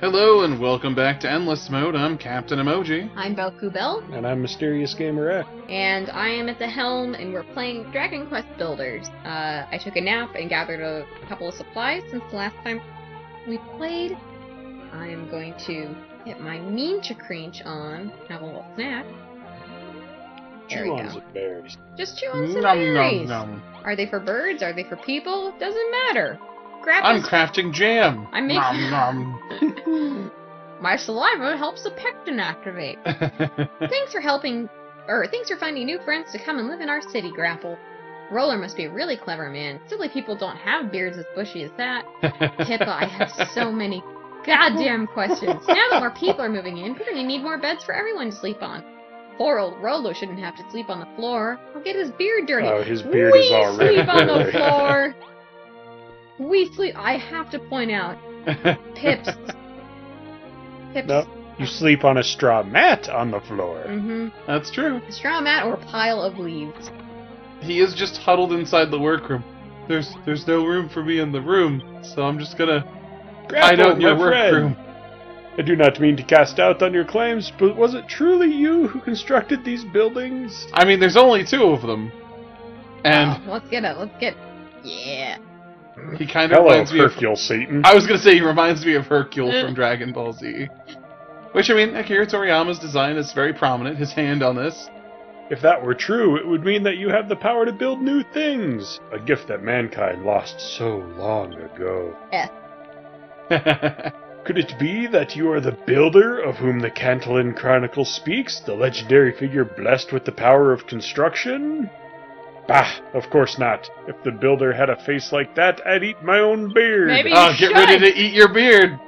Hello and welcome back to Endless Mode. I'm Captain Emoji. I'm BeauCoup Belle, And I'm Mysterious Gamer X. and I am at the helm, and we're playing Dragon Quest Builders. Uh, I took a nap and gathered a couple of supplies since the last time we played. I am going to get my mean chakrinch on, have a little snack. There Chew on some berries. Just chew on some Nom, berries. nom, nom. Are they for birds? Are they for people? Doesn't matter. Grab I'm this- crafting jam. I'm making- Nom, My saliva helps the pectin activate. Thanks for helping, or thanks for finding new friends to come and live in our city, Grapple. Rollo must be a really clever man. Silly people don't have beards as bushy as that. Pippa, I have so many goddamn questions. Now that more people are moving in, we're gonna need more beds for everyone to sleep on. Poor old Rollo shouldn't have to sleep on the floor. I'll get his beard dirty. Oh, his beard we is already sleep on the floor. We sleep. I have to point out, Pips. Pips. No. You sleep on a straw mat on the floor. Mm-hmm. That's true. A straw mat or a pile of leaves. He is just huddled inside the workroom. There's there's no room for me in the room, so I'm just gonna hide Grapple, out in your workroom. I do not mean to cast doubt on your claims, but was it truly you who constructed these buildings? I mean, there's only two of them, and Oh, let's get it. Let's get. Yeah. He kind of Hello, reminds me of Hercule Satan. I was gonna say he reminds me of Hercule from Dragon Ball Z. Which I mean, Akira Toriyama's design is very prominent. His hand on this. If that were true, it would mean that you have the power to build new things. A gift that mankind lost so long ago. Yeah. Could it be that you are the builder of whom the Cantlin Chronicle speaks, the legendary figure blessed with the power of construction? Bah, of course not. If the builder had a face like that, I'd eat my own beard. Maybe- oh, You get ready to eat your beard.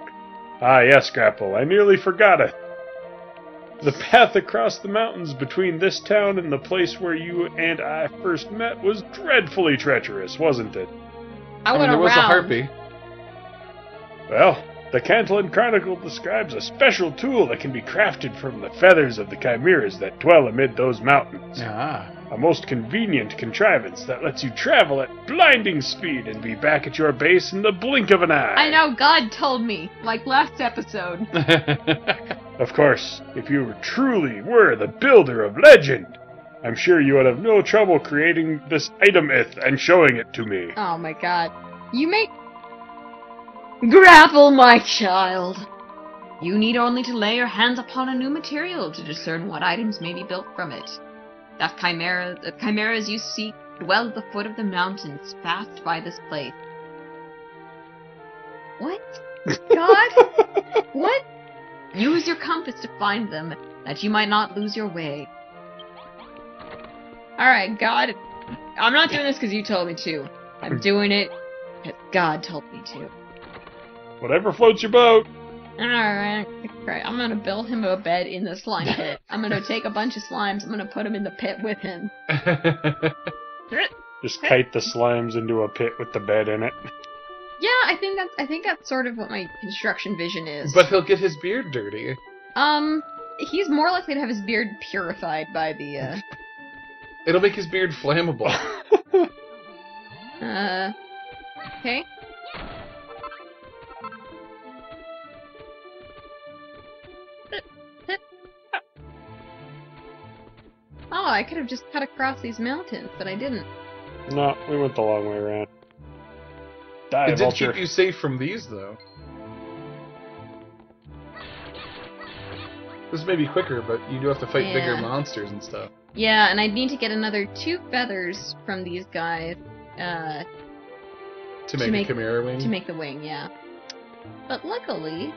Ah, yes, Grapple, I nearly forgot it. The path across the mountains between this town and the place where you and I first met was dreadfully treacherous, wasn't it? I, I mean, went there was a around. harpy. Well, the Cantlin Chronicle describes a special tool that can be crafted from the feathers of the chimeras that dwell amid those mountains. Ah. A most convenient contrivance that lets you travel at blinding speed and be back at your base in the blink of an eye. I know. God told me, like last episode. Of course, if you truly were the builder of legend, I'm sure you would have no trouble creating this itemith and showing it to me. Oh my God. You make. Grapple, my child. You need only to lay your hands upon a new material to discern what items may be built from it. That chimera, the chimeras you seek dwell at the foot of the mountains, fast by this place. What? God? what? Use your compass to find them, that you might not lose your way. Alright, God. I'm not doing this because you told me to. I'm doing it because God told me to. Whatever floats your boat. Alright, right. I'm gonna build him a bed in the slime pit. I'm gonna take a bunch of slimes, I'm gonna put him in the pit with him. Just kite the slimes into a pit with the bed in it. Yeah, I think that's I think that's sort of what my construction vision is. but he'll get his beard dirty. um he's more likely to have his beard purified by the uh It'll make his beard flammable. uh Okay. I could have just cut across these mountains, but I didn't. no, we went the long way around. Die, it did vulture. keep you safe from these, though. This may be quicker, but you do have to fight bigger monsters and stuff. Yeah, and I need to get another two feathers from these guys uh, To make, make- a chimera wing. to make the wing, yeah. But luckily,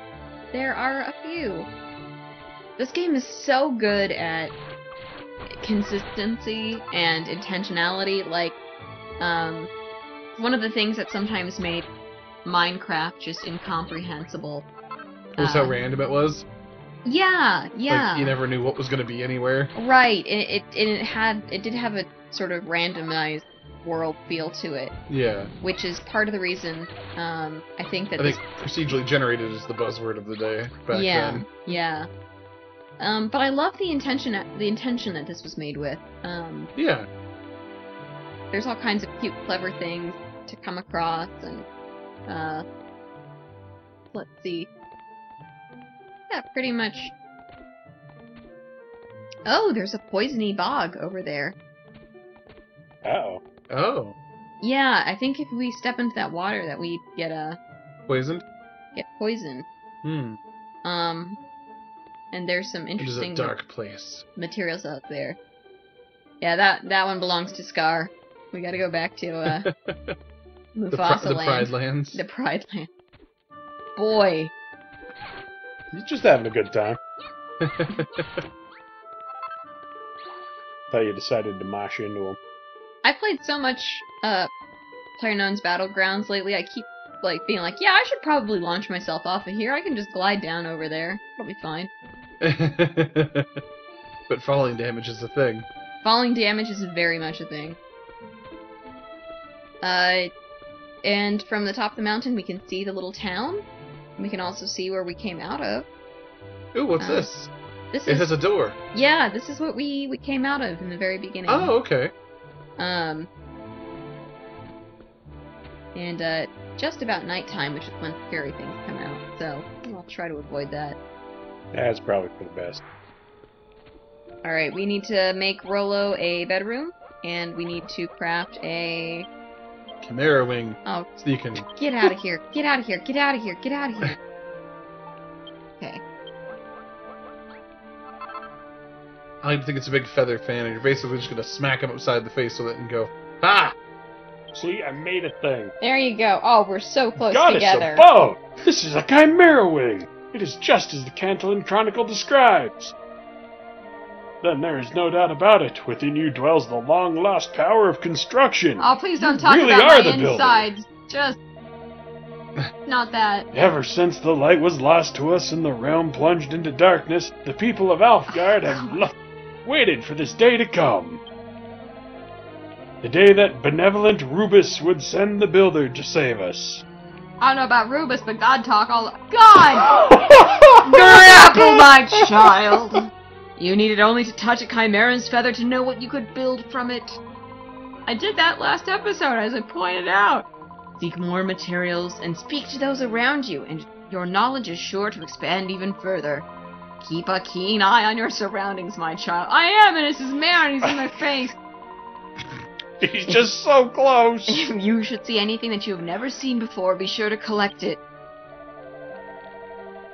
there are a few. This game is so good at consistency and intentionality. Like, um, one of the things that sometimes made Minecraft just incomprehensible. was how uh, random it was. Yeah, yeah. Like you never knew what was going to be anywhere. Right. It, it it had it did have a sort of randomized world feel to it, Yeah, which is part of the reason um, I think that I think procedurally generated is the buzzword of the day back yeah, then. yeah. Um, but I love the intention the intention that this was made with. Um, Yeah, there's all kinds of cute, clever things to come across, and uh, let's see. Yeah, pretty much. Oh, there's a poisony bog over there. Oh. Oh, Yeah, I think if we step into that water, that we get a poisoned. get poisoned. Hmm. Um, and there's some It is a interesting dark place. materials out there. Yeah, that that one belongs to Scar. We got to go back to uh, the, pri- Mufasa the Land, Pride Lands. the Pride Land. Boy, You're just having a good time. Thought you decided to mash into him. I played so much uh PlayerUnknown's Battlegrounds lately. I keep like being like, yeah, I should probably launch myself off of here. I can just glide down over there. It'll be fine. but falling damage is a thing. Falling damage is very much a thing. Uh, and from the top of the mountain, we can see the little town. We can also see where we came out of. Ooh, what's Uh, this? This It is has a door. yeah, this is what we we came out of in the very beginning. Oh, okay. Um, and uh, just about nighttime, which is when scary things come out. So I'll try to avoid that. That's probably for the best. All right, we need to make Rollo a bedroom, and we need to craft a. Chimera wing. Oh, So you can. get out of here! Get out of here! Get out of here! Get out of here! Okay. I like to think it's a big feather fan, and you're basically just gonna smack him upside the face with it and go, ah! See, I made a thing. There you go. Oh, we're so close Goddess together. above! This is a chimera wing! It is just as the Cantlin Chronicle describes. Then there is no doubt about it. Within you dwells the long lost power of construction. Oh, please don't You talk really about are my the builder. Just not that. Ever since the light was lost to us and the realm plunged into darkness, the people of Alefgard have lo- waited for this day to come. The day that benevolent Rubiss would send the builder to save us. I don't know about Rubiss, but God talk all. God! Grapple, my child! You needed only to touch a chimera's feather to know what you could build from it. I did that last episode, as I pointed out. Seek more materials and speak to those around you, and your knowledge is sure to expand even further. Keep a keen eye on your surroundings, my child. I am, and it's this man, he's in my face. He's just so close. If you should see anything that you have never seen before, be sure to collect it.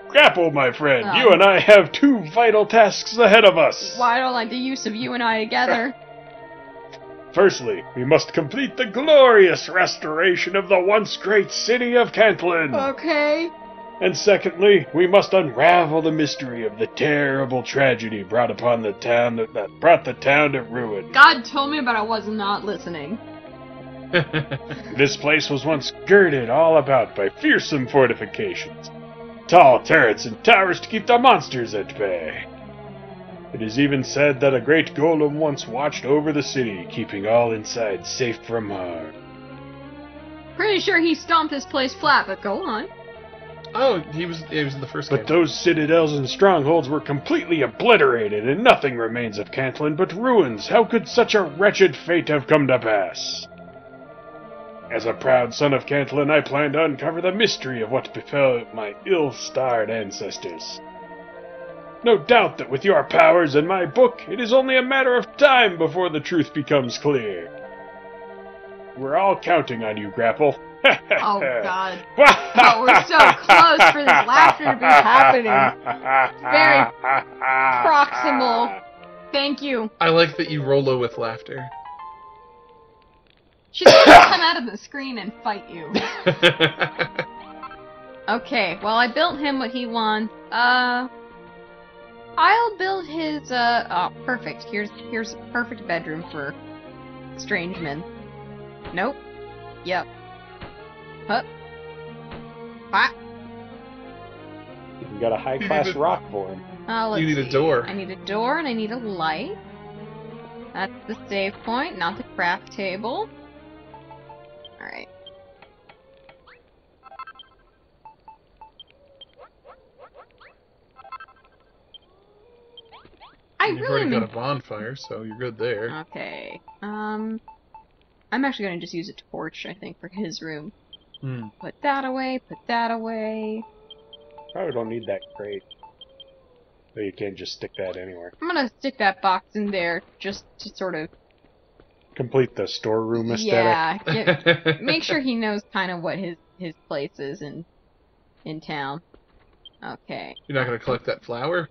Grapple, my friend. Oh. You and I have two vital tasks ahead of us. Why don't I like the use of you and I together? Firstly, we must complete the glorious restoration of the once great city of Cantlin. okay. And secondly, we must unravel the mystery of the terrible tragedy brought upon the town that, that brought the town to ruin. God told me, but I was not listening. This place was once girded all about by fearsome fortifications, tall turrets and towers to keep the monsters at bay. It is even said that a great golem once watched over the city, keeping all inside safe from harm. Pretty sure he stomped this place flat, but go on. Oh, he was he was in the first But game. those citadels and strongholds were completely obliterated, and nothing remains of Cantlin but ruins. How could such a wretched fate have come to pass? As a proud son of Cantlin, I plan to uncover the mystery of what befell my ill-starred ancestors. No doubt that with your powers and my book, it is only a matter of time before the truth becomes clear. We're all counting on you, Grapple. Oh, God. Oh, we're so close for this laughter to be happening. Very proximal. Thank you. I like that you Rolo with laughter. She's gonna come out of the screen and fight you. Okay, well, I built him what he wants. Uh. I'll build his, uh. Oh, perfect. Here's here's perfect bedroom for Strangeman. Nope. Yep. Huh. Ah. You got a high-class rock for him. Uh, You need a door. I need a door and I need a light. That's the save point, not the craft table. Alright. I You've really already got a bonfire, so you're good there. Okay. Um, I'm actually gonna just use a torch, I think, for his room. Hmm. Put that away, put that away. Probably don't need that crate. But you can't just stick that anywhere. I'm gonna stick that box in there just to sort of Complete the storeroom aesthetic. yeah, get, make sure he knows kind of what his his place is in in town. Okay, You're not gonna collect that flower?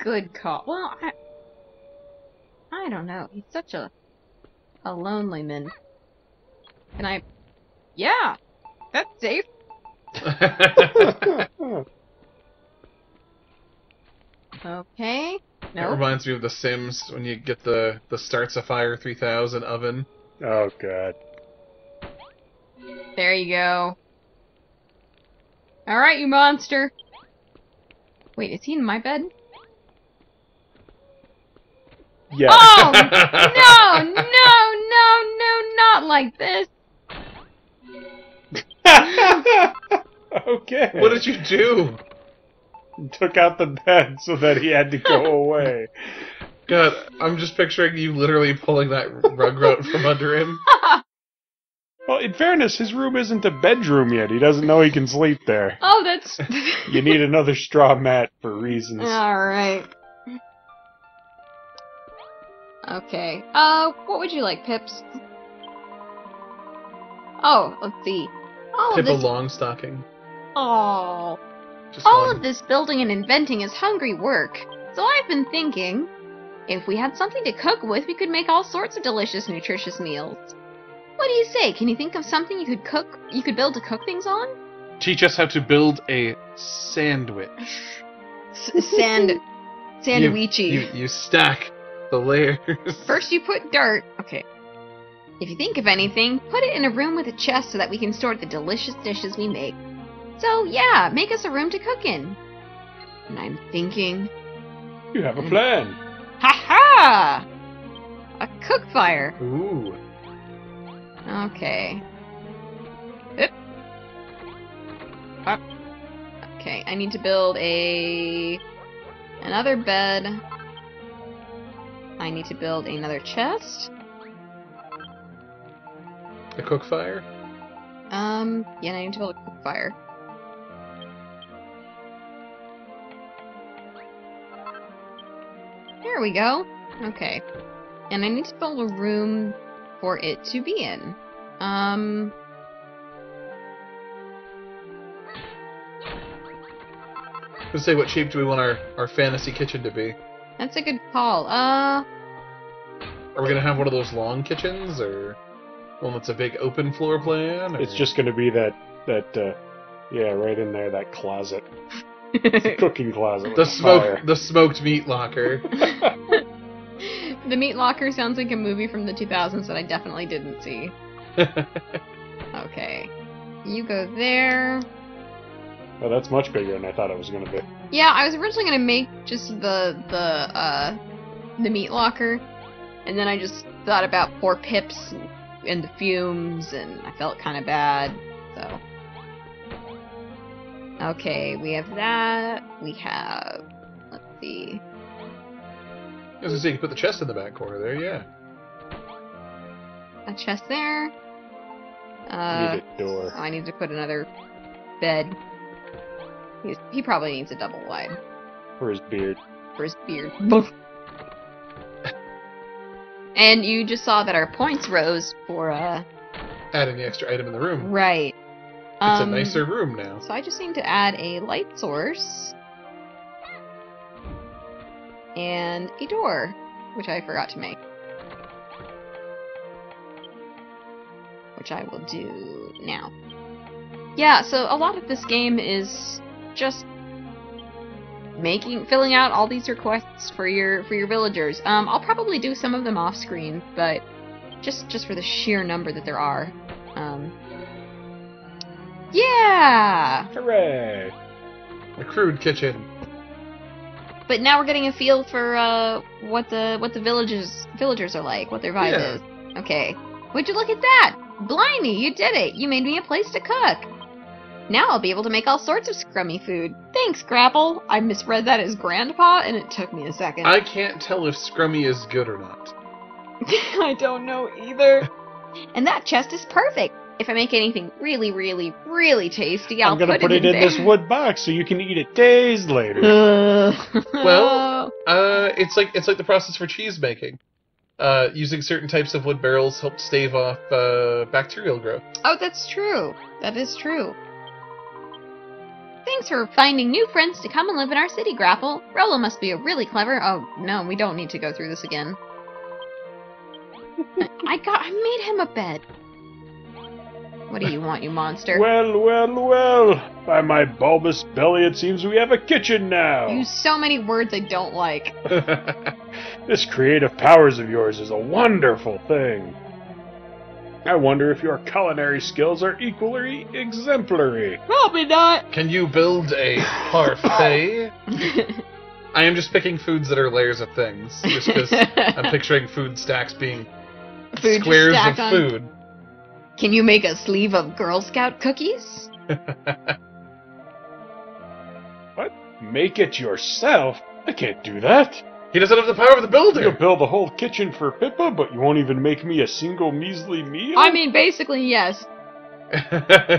good call. Well, I I don't know. He's such a a lonely man. Can I? Yeah, that's safe. Okay. That No. reminds me of The Sims when you get the the Starts a Fire 3000 oven. oh god. There you go. All right, you monster. Wait, is he in my bed? Yeah. Oh no, no, no, no, not like this. Okay. What did you do? Took out the bed so that he had to go away. God, I'm just picturing you literally pulling that rug out from under him. Well, in fairness, his room isn't a bedroom yet. He doesn't know he can sleep there. oh, that's. You need another straw mat for reasons. All right. Okay. Uh, what would you like, Pips? Oh, let's see. All of Pippa this. Longstocking. Oh. Just All one. of this building and inventing is hungry work. So I've been thinking, if we had something to cook with, we could make all sorts of delicious, nutritious meals. What do you say? Can you think of something you could cook? You could build to cook things on? Teach us how to build a sandwich. S- sand, sandwichy. You, you stack the layers. First, you put dirt. Okay. If you think of anything, put it in a room with a chest so that we can store the delicious dishes we make. So, yeah, make us a room to cook in. And I'm thinking, You have a plan. ha ha! A cook fire. Ooh. Okay. Oop. Up. Okay, I need to build a another bed. I need to build another chest. A cook fire? Um, yeah, I need to build a cook fire. There we go. Okay. And I need to build a room for it to be in. Um. Let's say, what shape do we want our, our fantasy kitchen to be? That's a good call. Uh, Are we gonna have one of those long kitchens, or one that's a big open floor plan? Or... It's just going to be that that uh, yeah, right in there, that closet, the cooking closet. the smoke, fire. the smoked meat locker. the Meat Locker sounds like a movie from the 2000s that I definitely didn't see. Okay. You go there. Oh, that's much bigger than I thought it was going to be. Yeah, I was originally gonna make just the the uh the meat locker, and then I just thought about poor Pips and, and the fumes, and I felt kind of bad. So, okay, we have that. We have. Let's see. I was gonna say, you could put the chest in the back corner there, yeah. A chest there. Uh, Need a door. I need to put another bed. He's, he probably needs a double wide for his beard. for his beard. and you just saw that our points rose for uh Adding the extra item in the room. right. It's Um, a nicer room now. So I just need to add a light source and a door, which I forgot to make. Which I will do now. Yeah, so a lot of this game is just making filling out all these requests for your for your villagers. Um I'll probably do some of them off screen, but just just for the sheer number that there are. Um Yeah. Hooray! A crude kitchen. But now we're getting a feel for uh, what the what the villagers villagers are like, what their vibe Yeah. is. Okay. Would you look at that? Blimey, you did it! You made me a place to cook. Now I'll be able to make all sorts of scrummy food. Thanks, Grapple. I misread that as Grandpa, and it took me a second. I can't tell if Scrummy is good or not. I don't know either. and that chest is perfect. If I make anything really, really, really tasty, I'll I'm gonna put, put it in there. this wood box so you can eat it days later. Ugh. Well- Uh, it's like it's like the process for cheese making. Uh, using certain types of wood barrels help stave off uh, bacterial growth. oh, that's true. That is true. Thanks for finding new friends to come and live in our city, Grapple. Rollo must be a really clever. Oh no, we don't need to go through this again. I got. I made him a bed. What do you want, you monster? Well, well, well. By my bulbous belly, it seems we have a kitchen now. You use so many words I don't like. This creative powers of yours is a wonderful thing. I wonder if your culinary skills are equally exemplary. Probably not. Can you build a parfait? I am just picking foods that are layers of things, just because I'm picturing food stacks being Food just squares of stacked on- food. Can you make a sleeve of Girl Scout cookies? What? Make it yourself? I can't do that. He doesn't have the power of the building! You'll build a whole kitchen for Pippa, but you won't even make me a single measly meal? I mean, basically, yes.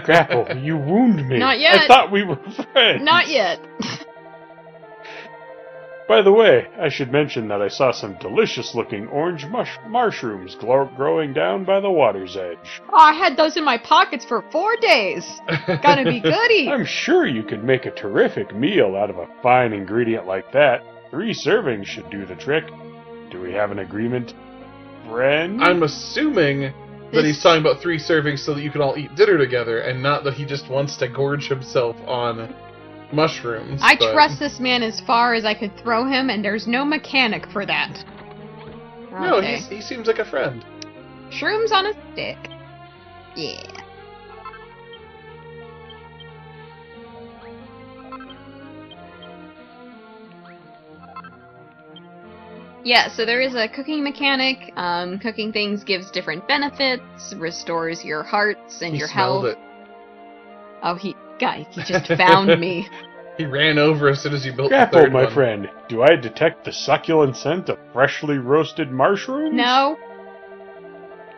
Grapple, you wound me. Not yet. I thought we were friends. Not yet. By the way, I should mention that I saw some delicious looking orange mush- mushrooms glo- growing down by the water's edge. Oh, I had those in my pockets for four days. Gotta be goody. I'm sure you could make a terrific meal out of a fine ingredient like that. Three servings should do the trick. Do we have an agreement, friend? I'm assuming that This- he's talking about three servings so that you can all eat dinner together, and not that he just wants to gorge himself on mushrooms. I but- trust this man as far as I could throw him, and there's no mechanic for that. No, Okay. he seems like a friend. Shrooms on a stick. Yeah. Yeah, so there is a cooking mechanic. Um, cooking things gives different benefits, restores your hearts and he your health. it. Oh, he, guy, he just found me. He ran over as soon as you built the Grapple, third my one. friend. Do I detect the succulent scent of freshly roasted mushrooms? No,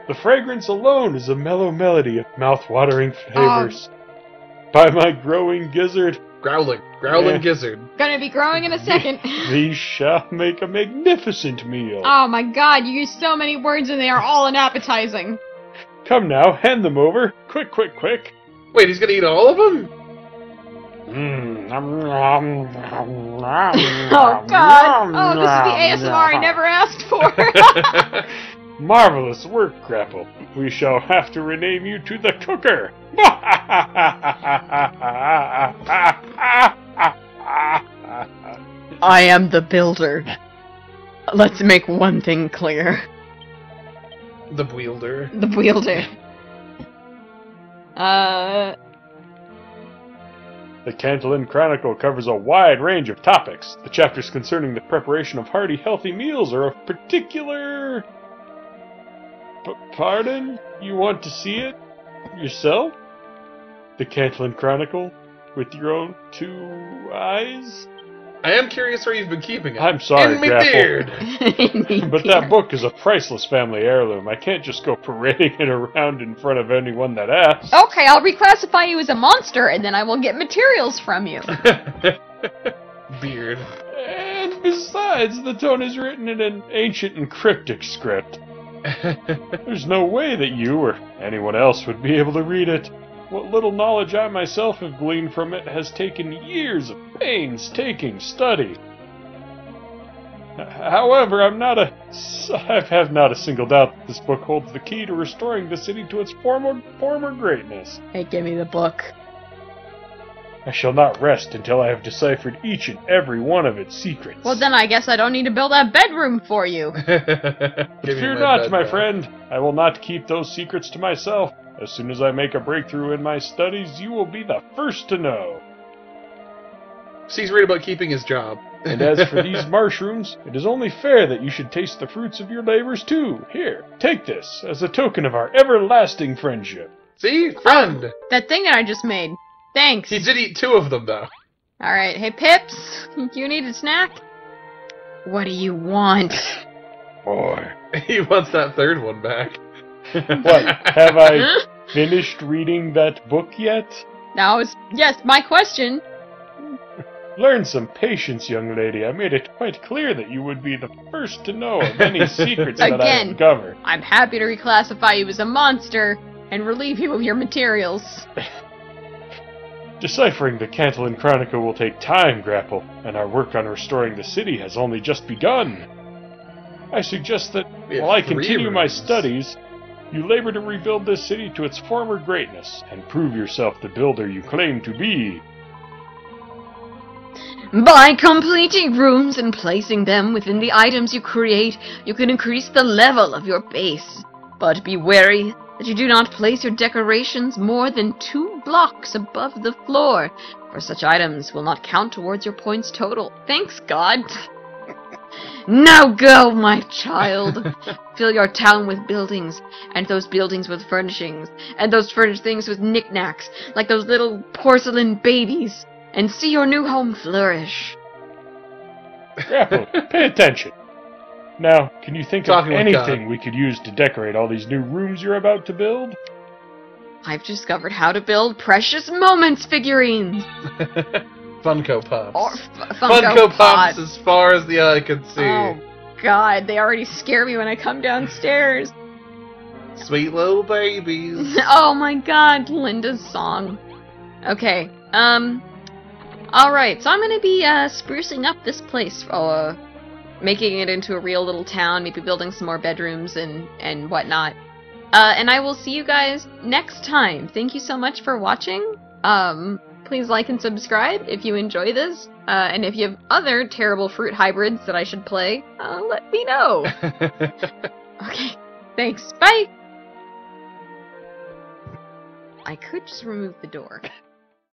The fragrance alone is a mellow melody of mouth-watering Oh. flavors. By my growing gizzard, Growling, growling Yeah. gizzard. gonna be growing in a second. these shall make a magnificent meal. oh my god, you use so many words and they are all unappetizing. Come now, hand them over. Quick, quick, quick. Wait, he's gonna eat all of them? Mm. Oh god! Oh, this is the ASMR I never asked for! Marvelous work, Grapple. We shall have to rename you to the Cooker. I am the builder. Let's make one thing clear. the wielder. The wielder. Uh, The Cantlin Chronicle covers a wide range of topics. The chapters concerning the preparation of hearty, healthy meals are of particular. P- pardon? You want to see it yourself? The Cantlin Chronicle with your own two eyes? I am curious where you've been keeping it. I'm sorry, In my Grapple. beard. But that book is a priceless family heirloom. I can't just go parading it around in front of anyone that asks. okay, I'll reclassify you as a monster and then I will get materials from you. beard. And besides, the tone is written in an ancient and cryptic script. There's no way that you or anyone else would be able to read it. What little knowledge I myself have gleaned from it has taken years of painstaking study. However, I'm not a. I have not a single doubt that this book holds the key to restoring the city to its former former greatness. Hey, give me the book. I shall not rest until I have deciphered each and every one of its secrets. Well, then I guess I don't need to build that bedroom for you. But fear not, my friend. I will not keep those secrets to myself. As soon as I make a breakthrough in my studies, you will be the first to know. So he's worried about keeping his job. And as for these mushrooms, it is only fair that you should taste the fruits of your labors too. Here, take this as a token of our everlasting friendship. See, friend. That thing that I just made. Thanks. He did eat two of them though. Alright, hey Pips, you need a snack? What do you want? Boy. He wants that third one back. What? Have I finished reading that book yet? Now is yes, my question. Learn some patience, young lady. I made it quite clear that you would be the first to know of any secrets that I Again. uncover. I'm happy to reclassify you as a monster and relieve you of your materials. Deciphering the Cantlin Chronicle will take time, Grapple, and our work on restoring the city has only just begun. I suggest that We have while I three continue my rooms. studies, you labor to rebuild this city to its former greatness and prove yourself the builder you claim to be. By completing rooms and placing them within the items you create, you can increase the level of your base. But be wary that you do not place your decorations more than two blocks above the floor, for such items will not count towards your points total. Thanks, God. Now go, my child. Fill your town with buildings, and those buildings with furnishings, and those furnishings with knickknacks, like those little porcelain babies and see your new home flourish. Grapple, pay attention. Now, can you think Talking of anything we could use to decorate all these new rooms you're about to build? I've discovered how to build precious moments figurines Funko Pops. or f- Funko, Funko Pops Pops. as far as the eye can see. God, they already scare me when I come downstairs. Sweet little babies. oh my God, Linda's song. Okay, um, all right. So I'm gonna be uh, sprucing up this place, uh, making it into a real little town. Maybe building some more bedrooms and and whatnot. Uh, and I will see you guys next time. Thank you so much for watching. Um, please like and subscribe if you enjoy this. Uh, and if you have other terrible fruit hybrids that I should play, uh, let me know. Okay, thanks. Bye. I could just remove the door.